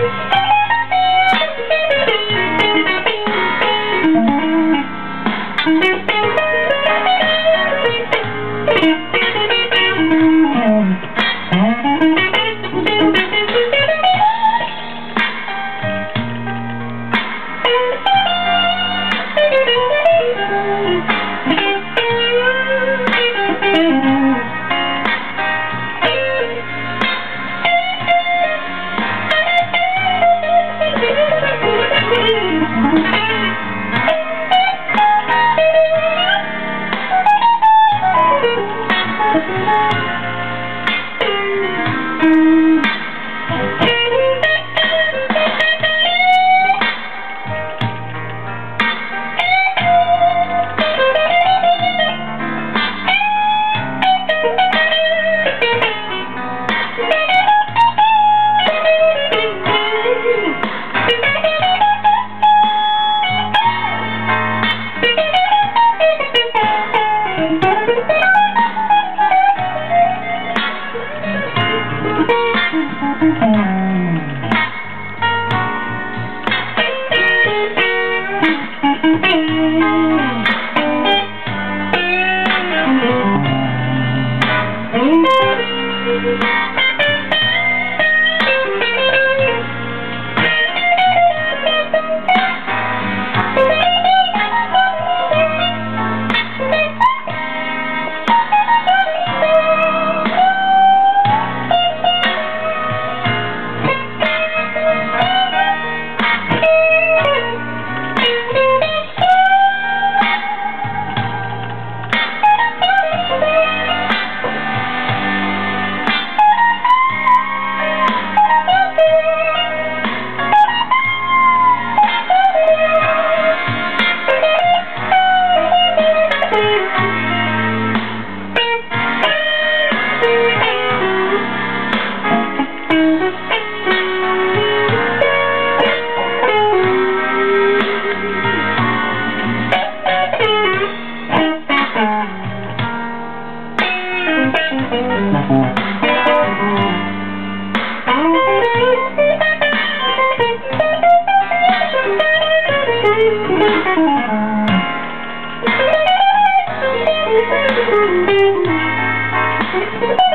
Música thank you. Thank you.